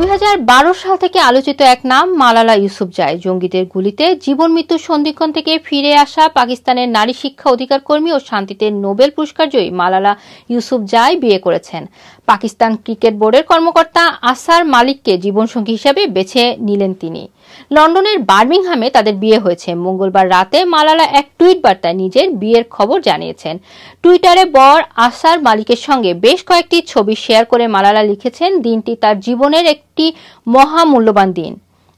দুই হাজার বারো সাল থেকে আলোচিত এক নাম, মালালা ইউসুফ ইউসুফজাই জঙ্গিদের গুলিতে জীবন মৃত্যুর সন্ধিক্ষণ থেকে ফিরে আসা পাকিস্তানের নারী শিক্ষা অধিকার কর্মী ও শান্তিতে নোবেল পুরস্কার জয়ী মালালা ইউসুফজাই বিয়ে করেছেন। পাকিস্তান ক্রিকেট বোর্ডের কর্মকর্তা আসার মালিককে জীবনসঙ্গী হিসেবে বেছে নিলেন তিনি। লন্ডনের বার্মিংহামে তাদের বিয়ে হয়েছে। মঙ্গলবার রাতে মালালা এক টুইট বার্তায় নিজের বিয়ের খবর জানিয়েছেন। টুইটারে বর আসার মালিকের সঙ্গে বেশ কয়েকটি ছবি শেয়ার করে মালালা লিখেছেন, দিনটি তার জীবনের একটি মহামূল্যবান দিন।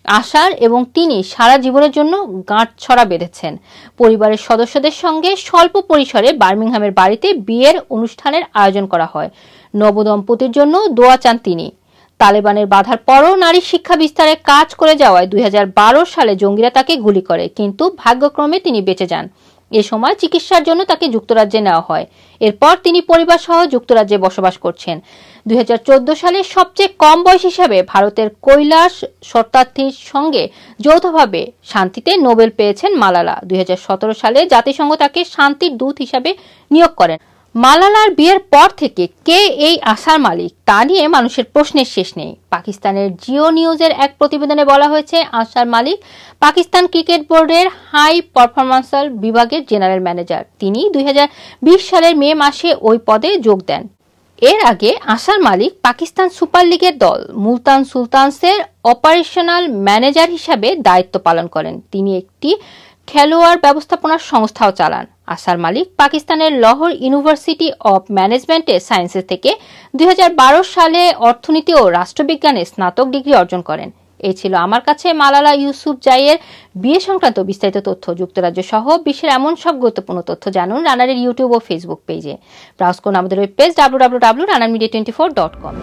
আশার এবং তিনি সারা জীবনের জন্য গাঁট ছড়া বেঁধেছেন। পরিবারের সদস্যদের সঙ্গে স্বল্প পরিসরে বার্মিংহামের বাড়িতে বিয়ের অনুষ্ঠানের আয়োজন করা হয়। নবদম্পতির জন্য দোয়া চান তিনি। তালেবানের বাধার পরও নারী শিক্ষা বিস্তারে কাজ করে যাওয়ায় দুই হাজার বারো সালে জঙ্গিরা তাকে গুলি করে, কিন্তু ভাগ্যক্রমে তিনি বেঁচে যান। এ সময় চিকিৎসার জন্য তাকে যুক্তরাজ্যে নেওয়া হয়। এরপর তিনি পরিবার সহ যুক্তরাজ্যে বসবাস করছেন। দুই হাজার চোদ্দ সালে সবচেয়ে কম বয়স হিসাবে ভারতের কৈলাস শর্তার্থীর সঙ্গে যৌথভাবে শান্তিতে নোবেল পেয়েছেন মালালা। দুই হাজার সতেরো সালে জাতিসংঘ তাকে শান্তির দূত হিসাবে নিয়োগ করেন। মালালার বিয়ের পর থেকে কে এই আশার মালিক, তা নিয়ে মানুষের প্রশ্নের শেষ নেই। পাকিস্তানের জিও নিউজের এক প্রতিবেদনে বলা হয়েছে, আশার মালিক পাকিস্তান ক্রিকেট বোর্ডের হাই পারফরমান্সাল বিভাগের জেনারেল ম্যানেজার। তিনি দুই হাজার বিশ সালের মে মাসে ওই পদে যোগ দেন। এর আগে আশার মালিক পাকিস্তান সুপার লিগের দল, মুলতান সুলতানসের অপারেশনাল ম্যানেজার হিসাবে দায়িত্ব পালন করেন। তিনি একটি খেলোয়াড় ব্যবস্থাপনার সংস্থাও চালান। আসার মালিক পাকিস্তানের লহর ইউনিভার্সিটি অব ম্যানেজমেন্টে সায়েন্সেস থেকে দু হাজার বারো সালে অর্থনীতি ও রাষ্ট্রবিজ্ঞানে স্নাতক ডিগ্রি অর্জন করেন। এই ছিল আমার কাছে মালালা ইউসুফ জাইয়ের বিয়ে সংক্রান্ত বিস্তারিত তথ্য। যুক্তরাজ্য সহ বিশ্বের এমন সব গুরুত্বপূর্ণ তথ্য জানুন রানারের ইউটিউব ও ফেসবুক পেজে। ব্রাউজ করুন আমাদের web page W W W Runner media twenty four dot com